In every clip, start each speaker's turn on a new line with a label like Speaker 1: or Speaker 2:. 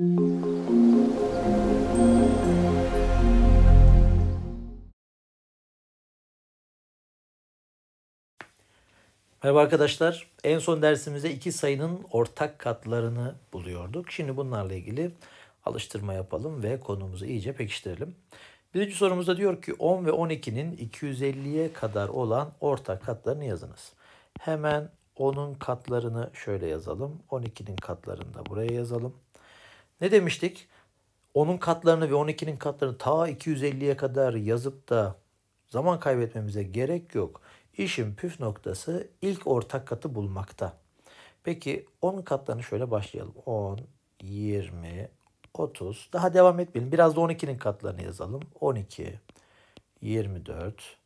Speaker 1: Merhaba arkadaşlar. En son dersimizde iki sayının ortak katlarını buluyorduk. Şimdi bunlarla ilgili alıştırma yapalım ve konumuzu iyice pekiştirelim. Birinci sorumuzda diyor ki 10 ve 12'nin 250'ye kadar olan ortak katlarını yazınız. Hemen 10'un katlarını şöyle yazalım. 12'nin katlarını da buraya yazalım. Ne demiştik? 10'un katlarını ve 12'nin katlarını ta 250'ye kadar yazıp da zaman kaybetmemize gerek yok. İşin püf noktası ilk ortak katı bulmakta. Peki 10 katlarını şöyle başlayalım. 10, 20, 30. Daha devam etmeyelim. Biraz da 12'nin katlarını yazalım. 12, 24,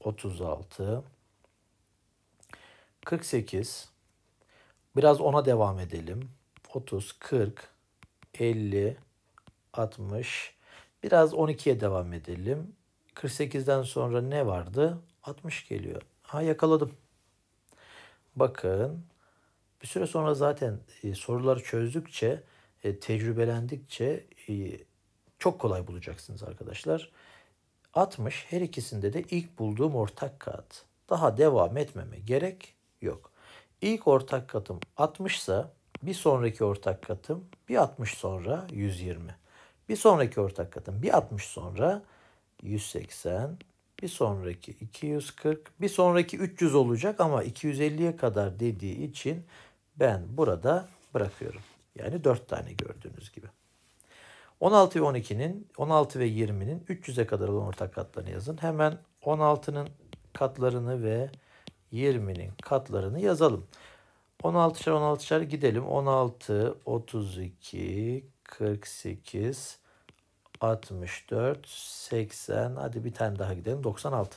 Speaker 1: 36, 48. Biraz ona devam edelim. 30, 40, 50, 60. Biraz 12'ye devam edelim. 48'den sonra ne vardı? 60 geliyor. Ha yakaladım. Bakın bir süre sonra zaten e, soruları çözdükçe, e, tecrübelendikçe e, çok kolay bulacaksınız arkadaşlar. 60 her ikisinde de ilk bulduğum ortak kat. Daha devam etmeme gerek yok. İlk ortak katım 60 ise bir sonraki ortak katım bir 60 sonra 120. Bir sonraki ortak katım bir 60 sonra 180, bir sonraki 240, bir sonraki 300 olacak ama 250'ye kadar dediği için ben burada bırakıyorum. Yani 4 tane gördüğünüz gibi. 16 ve 12'nin, 16 ve 20'nin 300'e kadar olan ortak katlarını yazın. Hemen 16'nın katlarını ve 20'nin katlarını yazalım. 16'şer 16'şer gidelim. 16, 32, 48, 64, 80, hadi bir tane daha gidelim 96.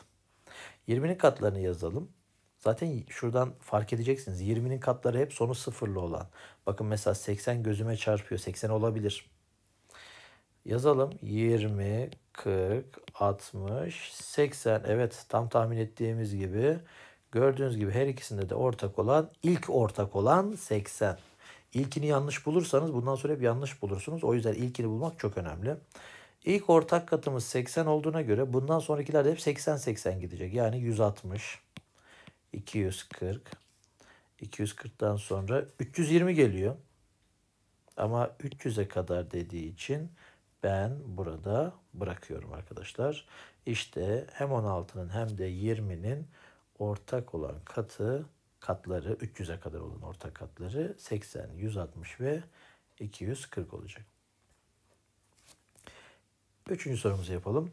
Speaker 1: 20'nin katlarını yazalım. Zaten şuradan fark edeceksiniz. 20'nin katları hep sonu sıfırlı olan. Bakın mesela 80 gözüme çarpıyor. 80 olabilir. Yazalım. 20, 40, 60, 80. Evet tam tahmin ettiğimiz gibi. Gördüğünüz gibi her ikisinde de ortak olan, ilk ortak olan 80. İlkini yanlış bulursanız bundan sonra hep yanlış bulursunuz. O yüzden ilkini bulmak çok önemli. İlk ortak katımız 80 olduğuna göre bundan sonrakiler de hep 80-80 gidecek. Yani 160, 240, 240'tan sonra 320 geliyor. Ama 300'e kadar dediği için ben burada bırakıyorum arkadaşlar. İşte hem 16'nın hem de 20'nin ortak olan katı katları 300'e kadar olan ortak katları 80, 160 ve 240 olacak. Üçüncü sorumuzu yapalım.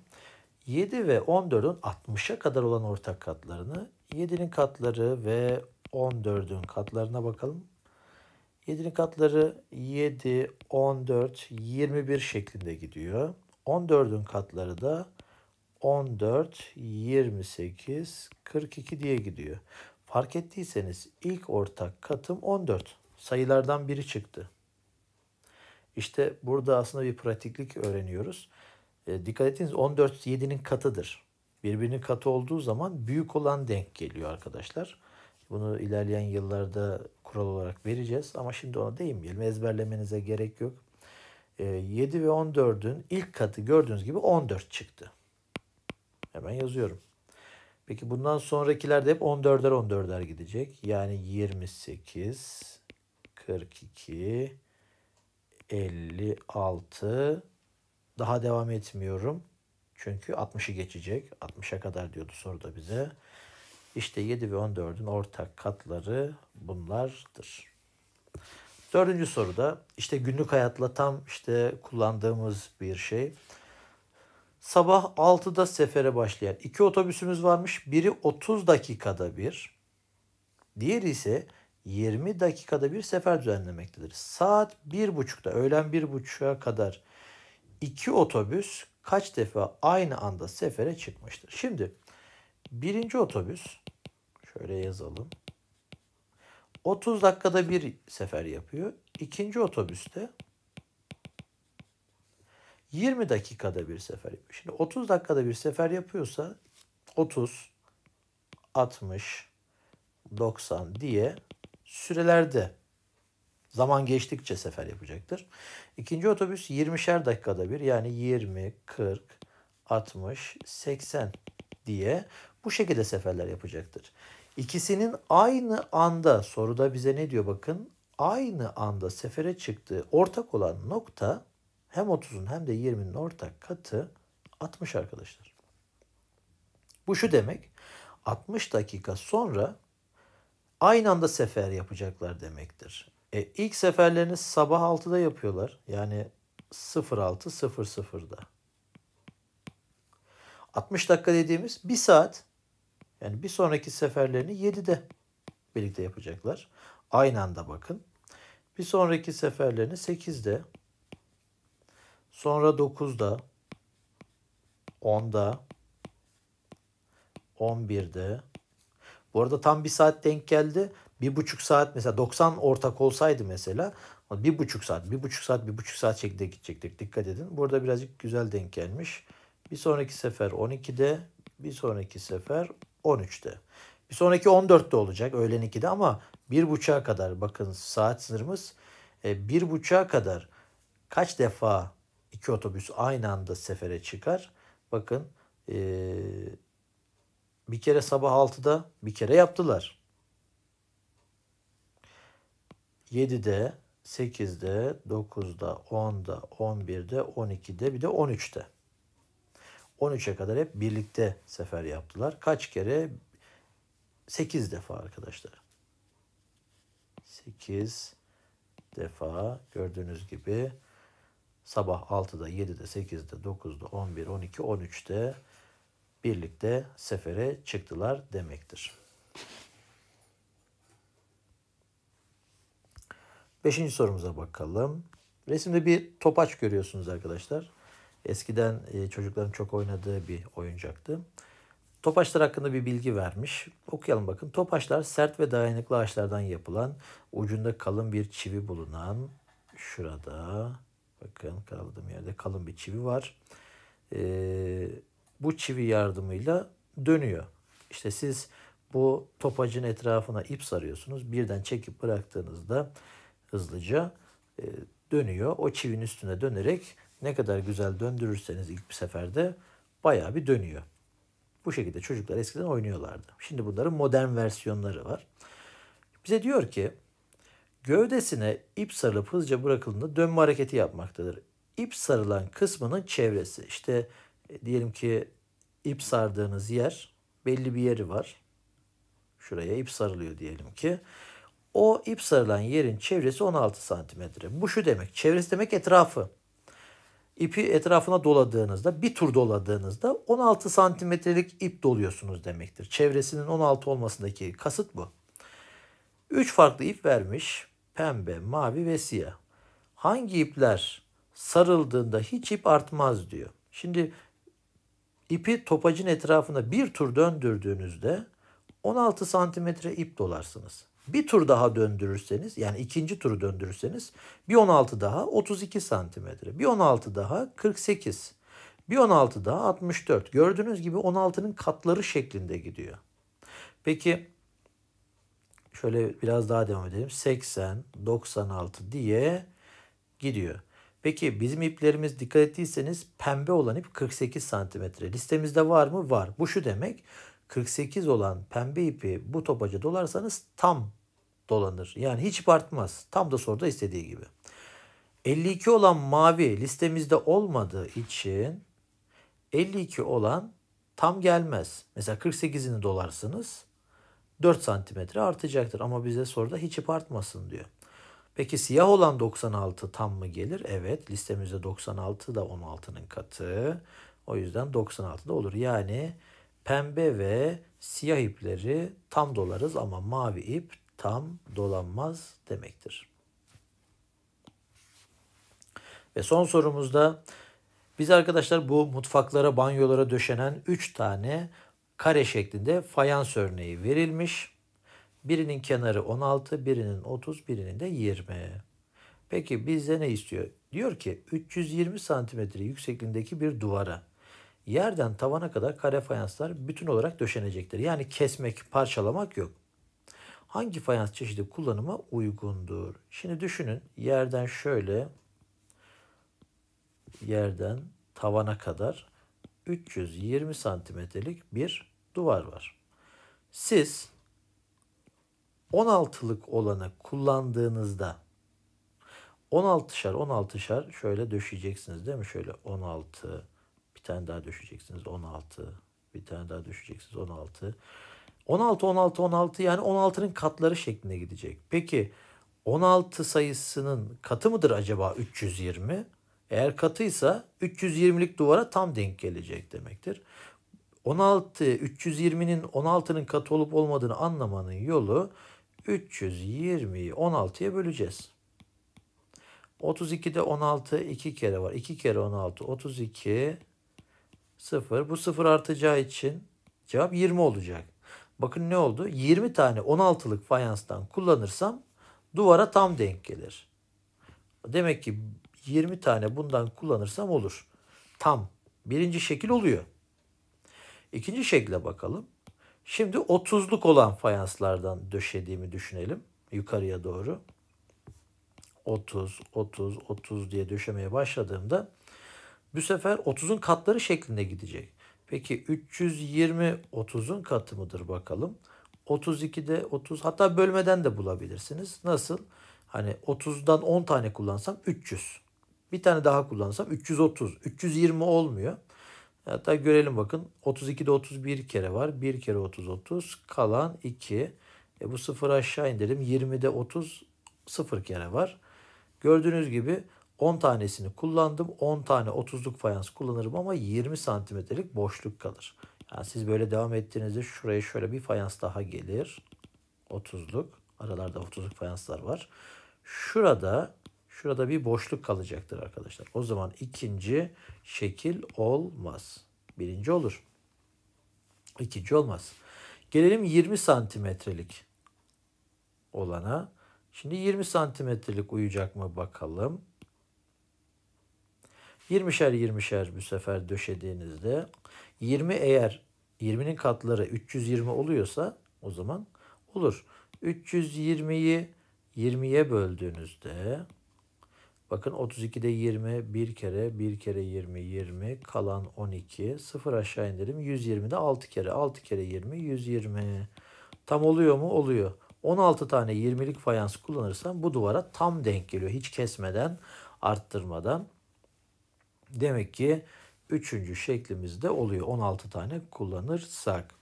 Speaker 1: 7 ve 14'ün 60'a kadar olan ortak katlarını 7'nin katları ve 14'ün katlarına bakalım. 7'nin katları 7, 14, 21 şeklinde gidiyor. 14'ün katları da 14, 28, 42 diye gidiyor. Fark ettiyseniz ilk ortak katım 14. Sayılardan biri çıktı. İşte burada aslında bir pratiklik öğreniyoruz. E, dikkat etiniz 14 7'nin katıdır. Birbirinin katı olduğu zaman büyük olan denk geliyor arkadaşlar. Bunu ilerleyen yıllarda kural olarak vereceğiz ama şimdi ona değinmeyelim. Ezberlemenize gerek yok. E, 7 ve 14'ün ilk katı gördüğünüz gibi 14 çıktı. Hemen yazıyorum. Peki bundan sonrakiler de hep 14'er 14'er gidecek. Yani 28, 42, 56, daha devam etmiyorum. Çünkü 60'ı geçecek. 60'a kadar diyordu soruda bize. İşte 7 ve 14'ün ortak katları bunlardır. Dördüncü soruda işte günlük hayatla tam işte kullandığımız bir şey. Sabah 6'da sefere başlayan iki otobüsümüz varmış. Biri 30 dakikada bir, diğeri ise 20 dakikada bir sefer düzenlemektedir. Saat 1.30'da öğlen 1.30'a kadar iki otobüs kaç defa aynı anda sefere çıkmıştır? Şimdi birinci otobüs şöyle yazalım. 30 dakikada bir sefer yapıyor. İkinci otobüste 20 dakikada bir sefer yapıyor. Şimdi 30 dakikada bir sefer yapıyorsa 30, 60, 90 diye sürelerde Zaman geçtikçe sefer yapacaktır. İkinci otobüs 20'şer dakikada bir yani 20, 40, 60, 80 diye bu şekilde seferler yapacaktır. İkisinin aynı anda soruda bize ne diyor bakın aynı anda sefere çıktığı ortak olan nokta hem 30'un hem de 20'nin ortak katı 60 arkadaşlar. Bu şu demek 60 dakika sonra aynı anda sefer yapacaklar demektir. E, ilk seferlerini sabah 6'da yapıyorlar. Yani 06.00'da. 60 dakika dediğimiz bir saat. Yani bir sonraki seferlerini 7'de birlikte yapacaklar. Aynı anda bakın. Bir sonraki seferlerini 8'de. Sonra 9'da. 10'da. 11'de. Bu arada tam bir saat denk geldi. Bir buçuk saat mesela 90 ortak olsaydı mesela bir buçuk saat, bir buçuk saat, bir buçuk saat şekilde gidecektik. Dikkat edin. Burada birazcık güzel denk gelmiş. Bir sonraki sefer 12'de, bir sonraki sefer 13'te. Bir sonraki 14'te olacak öğlen 2'de ama bir buçuğa kadar bakın saat sınırımız e, bir buçuğa kadar kaç defa iki otobüs aynı anda sefere çıkar? Bakın e, bir kere sabah 6'da bir kere yaptılar. 7'de, 8'de, 9'da, 10'da, 11'de, 12'de bir de 13'te. 13'e kadar hep birlikte sefer yaptılar. Kaç kere? 8 defa arkadaşlar. 8 defa gördüğünüz gibi sabah 6'da, 7'de, 8'de, 9'da, 11, 12, 13'te birlikte sefere çıktılar demektir. Beşinci sorumuza bakalım. Resimde bir topaç görüyorsunuz arkadaşlar. Eskiden e, çocukların çok oynadığı bir oyuncaktı. Topaçlar hakkında bir bilgi vermiş. Okuyalım bakın. Topaçlar sert ve dayanıklı ağaçlardan yapılan, ucunda kalın bir çivi bulunan, şurada bakın kaldığım yerde kalın bir çivi var. Ee, bu çivi yardımıyla dönüyor. İşte siz bu topacın etrafına ip sarıyorsunuz. Birden çekip bıraktığınızda hızlıca e, dönüyor. O çivinin üstüne dönerek ne kadar güzel döndürürseniz ilk bir seferde bayağı bir dönüyor. Bu şekilde çocuklar eskiden oynuyorlardı. Şimdi bunların modern versiyonları var. Bize diyor ki gövdesine ip sarılıp hızlıca bırakıldığında dönme hareketi yapmaktadır. İp sarılan kısmının çevresi işte e, diyelim ki ip sardığınız yer belli bir yeri var. Şuraya ip sarılıyor diyelim ki. O ip sarılan yerin çevresi 16 santimetre. Bu şu demek. Çevresi demek etrafı. İpi etrafına doladığınızda, bir tur doladığınızda 16 santimetrelik ip doluyorsunuz demektir. Çevresinin 16 olmasındaki kasıt bu. 3 farklı ip vermiş. Pembe, mavi ve siyah. Hangi ipler sarıldığında hiç ip artmaz diyor. Şimdi ipi topacın etrafına bir tur döndürdüğünüzde 16 santimetre ip dolarsınız. Bir tur daha döndürürseniz yani ikinci turu döndürürseniz bir 16 daha 32 santimetre. Bir 16 daha 48. Bir 16 daha 64. Gördüğünüz gibi 16'nın katları şeklinde gidiyor. Peki şöyle biraz daha devam edelim. 80, 96 diye gidiyor. Peki bizim iplerimiz dikkat ettiyseniz pembe olan ip 48 santimetre. Listemizde var mı? Var. Bu şu demek. 48 olan pembe ipi bu topaca dolarsanız tam dolanır. Yani hiç artmaz. Tam da soruda istediği gibi. 52 olan mavi listemizde olmadığı için 52 olan tam gelmez. Mesela 48'ini dolarsınız 4 santimetre artacaktır. Ama bize soruda hiç ip artmasın diyor. Peki siyah olan 96 tam mı gelir? Evet listemizde 96 da 16'nın katı. O yüzden 96 da olur. Yani pembe ve siyah ipleri tam dolarız ama mavi ip tam dolanmaz demektir. Ve son sorumuzda biz arkadaşlar bu mutfaklara, banyolara döşenen 3 tane kare şeklinde fayans örneği verilmiş. Birinin kenarı 16, birinin 30, birinin de 20. Peki bizde ne istiyor? Diyor ki 320 santimetre yüksekliğindeki bir duvara yerden tavana kadar kare fayanslar bütün olarak döşenecektir. Yani kesmek, parçalamak yok. hangi fayans çeşidi kullanıma uygundur? Şimdi düşünün yerden şöyle yerden tavana kadar 320 santimetrelik bir duvar var. Siz 16'lık olanı kullandığınızda 16'şar 16'şar şöyle döşeyeceksiniz değil mi? Şöyle 16 bir tane daha döşeyeceksiniz 16 bir tane daha düşeceksiniz 16. 16, 16, 16 yani 16'nın katları şeklinde gidecek. Peki 16 sayısının katı mıdır acaba 320? Eğer katıysa 320'lik duvara tam denk gelecek demektir. 16, 320'nin 16'nın katı olup olmadığını anlamanın yolu 320'yi 16'ya böleceğiz. 32'de 16 2 kere var. 2 kere 16 32 0. Bu 0 artacağı için cevap 20 olacak. Bakın ne oldu? 20 tane 16'lık fayanstan kullanırsam duvara tam denk gelir. Demek ki 20 tane bundan kullanırsam olur. Tam. Birinci şekil oluyor. İkinci şekle bakalım. Şimdi 30'luk olan fayanslardan döşediğimi düşünelim. Yukarıya doğru. 30, 30, 30 diye döşemeye başladığımda bu sefer 30'un katları şeklinde gidecek. Peki 320 30'un katı mıdır bakalım. 32'de 30 hatta bölmeden de bulabilirsiniz. Nasıl? Hani 30'dan 10 tane kullansam 300. Bir tane daha kullansam 330. 320 olmuyor. Hatta görelim bakın. 32'de 31 kere var. 1 kere 30 30. Kalan 2. E bu sıfır aşağı indirelim. 20'de 30 sıfır kere var. Gördüğünüz gibi 10 tanesini kullandım. 10 tane 30'luk fayans kullanırım ama 20 santimetrelik boşluk kalır. Yani siz böyle devam ettiğinizde şuraya şöyle bir fayans daha gelir. 30'luk. Aralarda 30'luk fayanslar var. Şurada şurada bir boşluk kalacaktır arkadaşlar. O zaman ikinci şekil olmaz. Birinci olur. İkinci olmaz. Gelelim 20 santimetrelik olana. Şimdi 20 santimetrelik uyacak mı bakalım. 20'şer 20'şer bu sefer döşediğinizde 20 eğer 20'nin katları 320 oluyorsa o zaman olur. 320'yi 20'ye böldüğünüzde bakın 32'de 20 bir kere bir kere 20 20 kalan 12 sıfır aşağı indirim 120'de 6 kere 6 kere 20 120 tam oluyor mu? Oluyor. 16 tane 20'lik fayans kullanırsam bu duvara tam denk geliyor. Hiç kesmeden, arttırmadan. Demek ki üçüncü şeklimizde oluyor. 16 tane kullanırsak.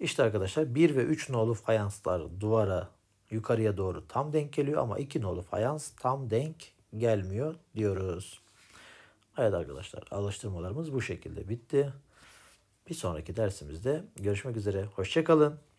Speaker 1: İşte arkadaşlar 1 ve 3 nolu fayanslar duvara yukarıya doğru tam denk geliyor ama 2 nolu fayans tam denk gelmiyor diyoruz. Evet arkadaşlar alıştırmalarımız bu şekilde bitti. Bir sonraki dersimizde görüşmek üzere. Hoşçakalın.